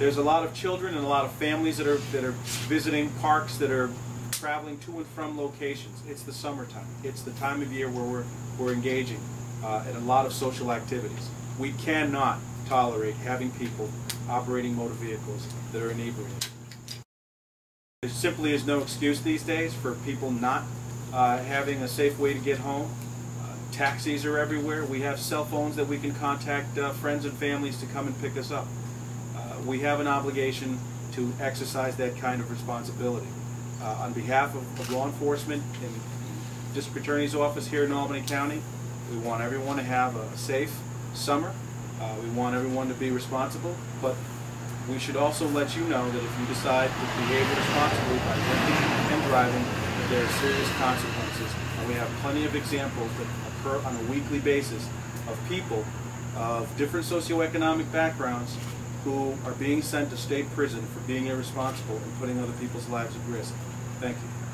There's a lot of children and a lot of families that are, that are visiting parks, that are traveling to and from locations. It's the summertime. It's the time of year where we're, we're engaging uh, in a lot of social activities. We cannot tolerate having people operating motor vehicles that are inebriated. There simply is no excuse these days for people not uh, having a safe way to get home. Uh, taxis are everywhere. We have cell phones that we can contact uh, friends and families to come and pick us up. We have an obligation to exercise that kind of responsibility. Uh, on behalf of, of law enforcement and the District Attorney's Office here in Albany County, we want everyone to have a safe summer. Uh, we want everyone to be responsible, but we should also let you know that if you decide to behave irresponsibly by drinking and driving, there are serious consequences. And we have plenty of examples that occur on a weekly basis of people of different socioeconomic backgrounds who are being sent to state prison for being irresponsible and putting other people's lives at risk. Thank you.